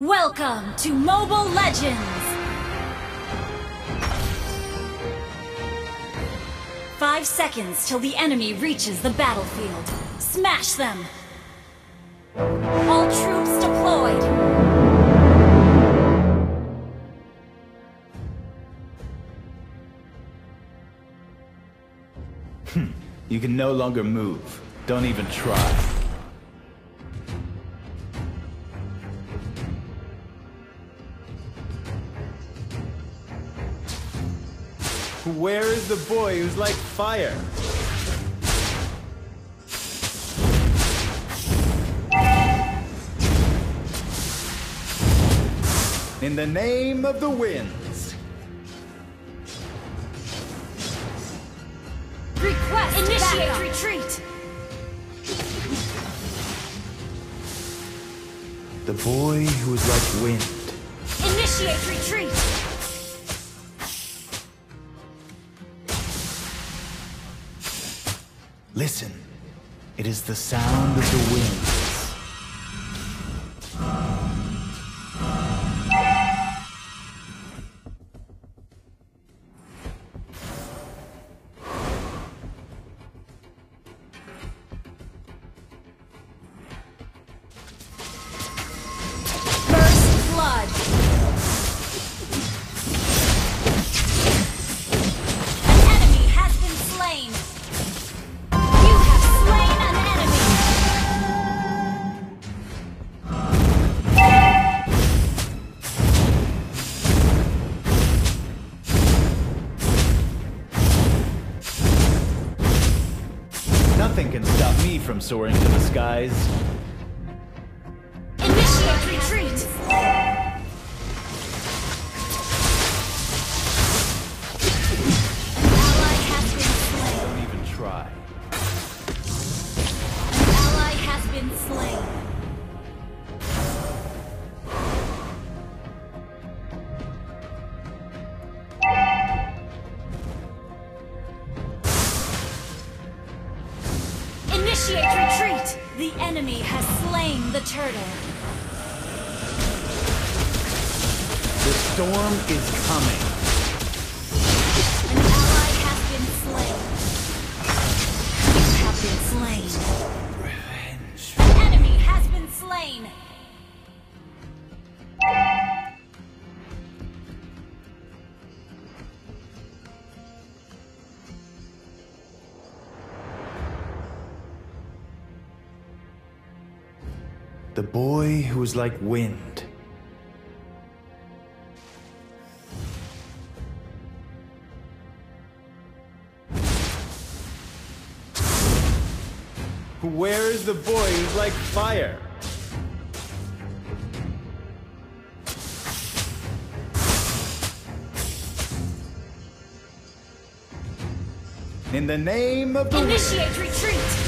Welcome to Mobile Legends! Five seconds till the enemy reaches the battlefield. Smash them! All troops deployed! Hmm. You can no longer move. Don't even try. Where is the boy who's like fire? In the name of the winds. Request Initiate backup. retreat! The boy who is like wind. Initiate retreat! Listen, it is the sound of the wind. Soaring to the skies. The enemy has slain the turtle. The storm is coming. An ally has been slain. You have been slain. Revenge. The enemy has been slain. The boy who was like wind. Where is the boy who's like fire? In the name of the Initiate retreat!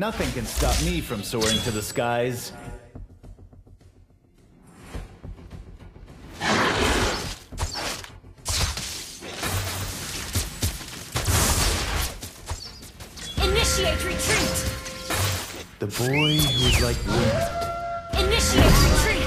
Nothing can stop me from soaring to the skies. Initiate retreat! The boy who is like wind. Initiate retreat!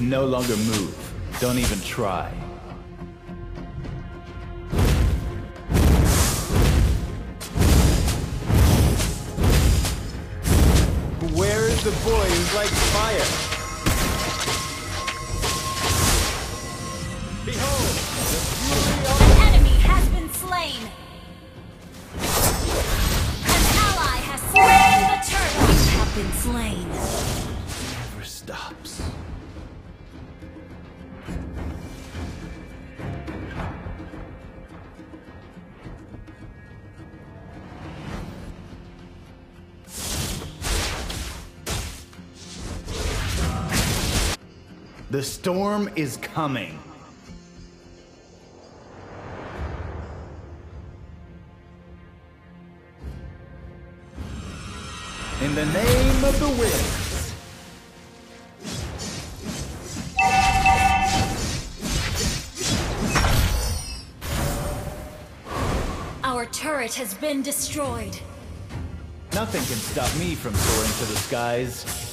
Can no longer move. Don't even try. is the boy who's like fire? Behold, the fury of An enemy has been slain. An ally has slain the turtle. You have been slain. never stops. The storm is coming. In the name of the winds. Our turret has been destroyed. Nothing can stop me from soaring to the skies.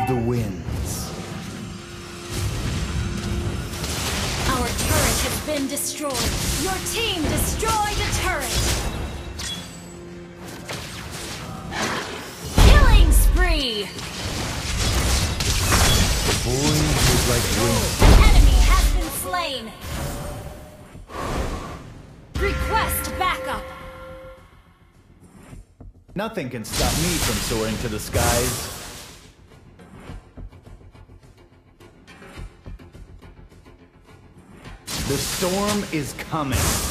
Of the winds. Our turret has been destroyed. Your team destroyed a turret. Killing spree. The boy who's like wind. An enemy has been slain. Request backup. Nothing can stop me from soaring to the skies. The storm is coming.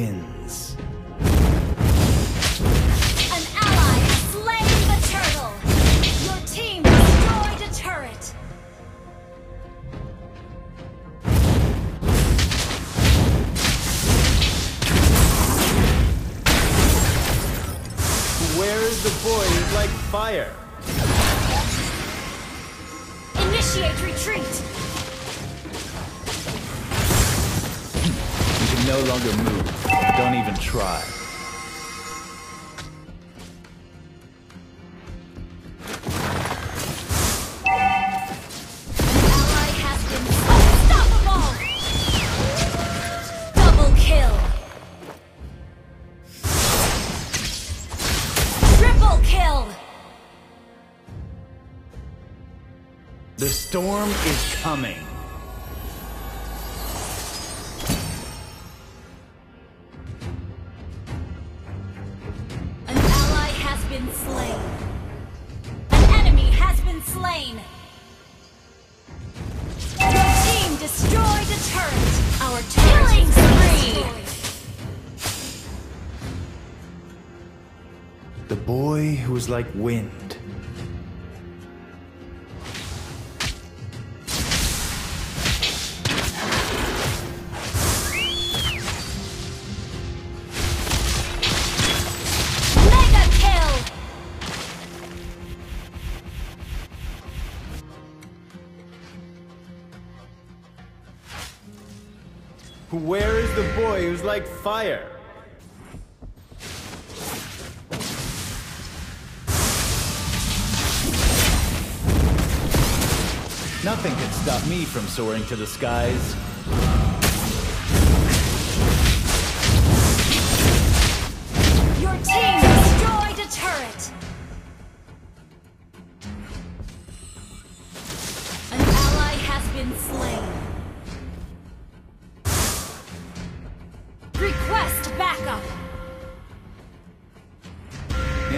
Sound of the winds. An ally has slain the turtle. Your team destroyed a turret. Where is the boy who's like fire? Initiate retreat. Can no longer move. Don't even try. Ally has been unstoppable. Double kill. Triple kill. The storm is coming. The boy who is like wind. Where is the boy who's like fire? Nothing can stop me from soaring to the skies.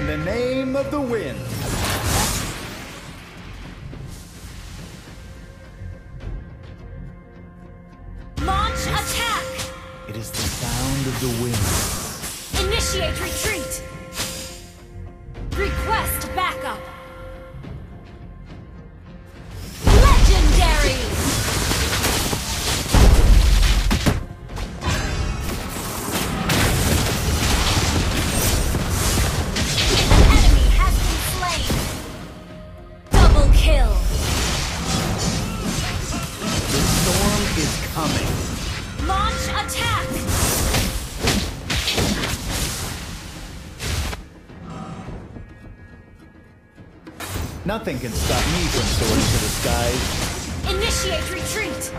In the name of the wind. Launch attack! It is the sound of the wind. Initiate retreat! Nothing can stop me from soaring to the skies. Initiate retreat!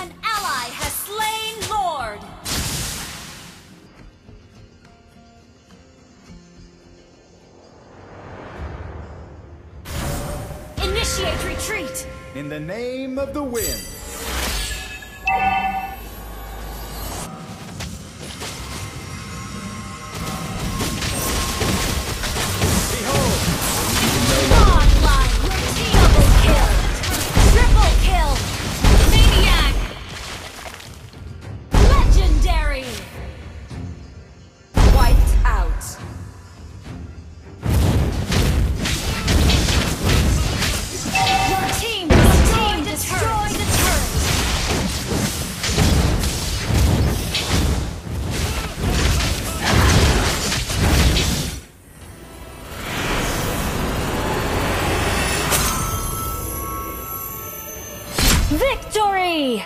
An ally has slain Lord! Initiate retreat! In the name of the wind. Victory!